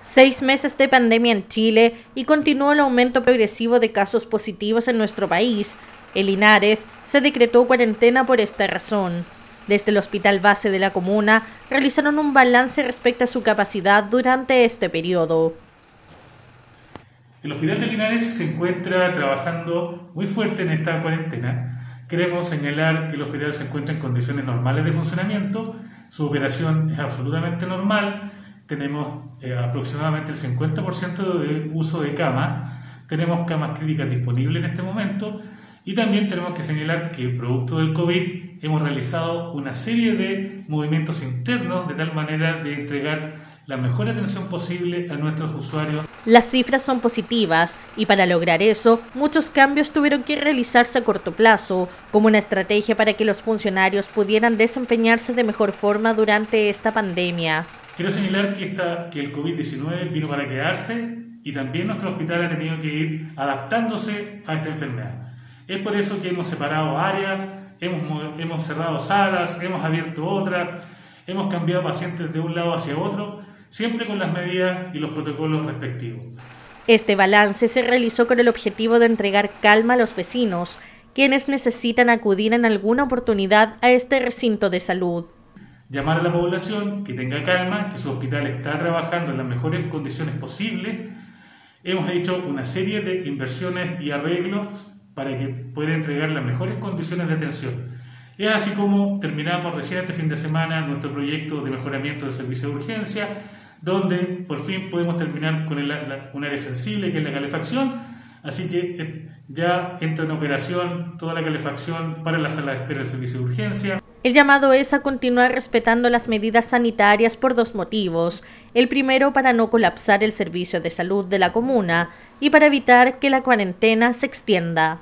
Seis meses de pandemia en Chile y continuó el aumento progresivo de casos positivos en nuestro país. En Linares se decretó cuarentena por esta razón. Desde el hospital base de la comuna realizaron un balance respecto a su capacidad durante este periodo. El hospital de Linares se encuentra trabajando muy fuerte en esta cuarentena. Queremos señalar que el hospital se encuentra en condiciones normales de funcionamiento, su operación es absolutamente normal, tenemos eh, aproximadamente el 50% de uso de camas, tenemos camas críticas disponibles en este momento y también tenemos que señalar que producto del COVID hemos realizado una serie de movimientos internos de tal manera de entregar la mejor atención posible a nuestros usuarios. Las cifras son positivas y para lograr eso muchos cambios tuvieron que realizarse a corto plazo, como una estrategia para que los funcionarios pudieran desempeñarse de mejor forma durante esta pandemia. Quiero señalar que, esta, que el COVID-19 vino para quedarse y también nuestro hospital ha tenido que ir adaptándose a esta enfermedad. Es por eso que hemos separado áreas, hemos, hemos cerrado salas, hemos abierto otras, hemos cambiado pacientes de un lado hacia otro, siempre con las medidas y los protocolos respectivos. Este balance se realizó con el objetivo de entregar calma a los vecinos, quienes necesitan acudir en alguna oportunidad a este recinto de salud llamar a la población que tenga calma, que su hospital está trabajando en las mejores condiciones posibles. Hemos hecho una serie de inversiones y arreglos para que pueda entregar las mejores condiciones de atención. Es así como terminamos recién este fin de semana nuestro proyecto de mejoramiento del servicio de urgencia, donde por fin podemos terminar con un área sensible que es la calefacción. Así que eh, ya entra en operación toda la calefacción para la sala de espera del servicio de urgencia. El llamado es a continuar respetando las medidas sanitarias por dos motivos. El primero para no colapsar el servicio de salud de la comuna y para evitar que la cuarentena se extienda.